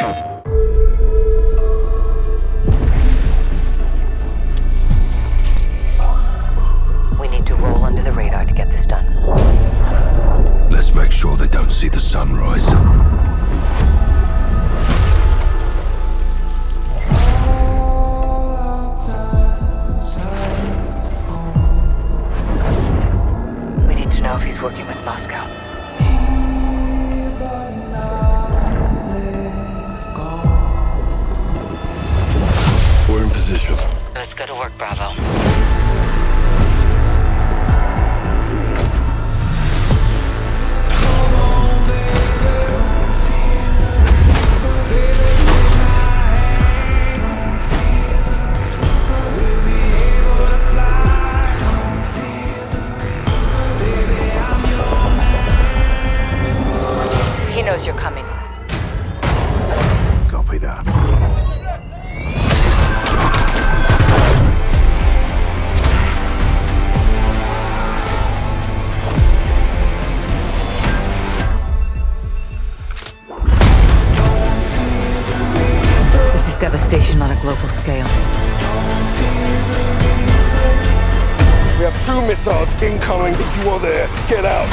We need to roll under the radar to get this done. Let's make sure they don't see the sunrise. We need to know if he's working with Moscow. Go to work, Bravo. He knows you're coming. Copy that. Global scale. We have two missiles incoming. If you are there, get out.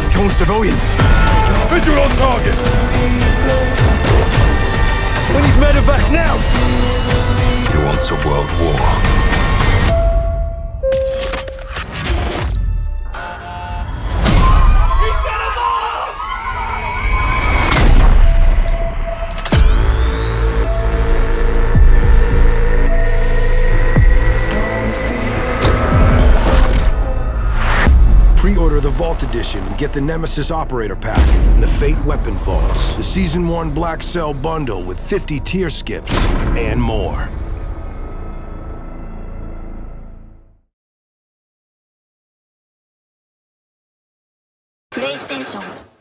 It's killing civilians. Visual on target. We need medevac now. He wants a world war. Pre-order the Vault Edition and get the Nemesis Operator Pack and the Fate Weapon Vault, the Season 1 Black Cell Bundle with 50 tier skips, and more. PlayStation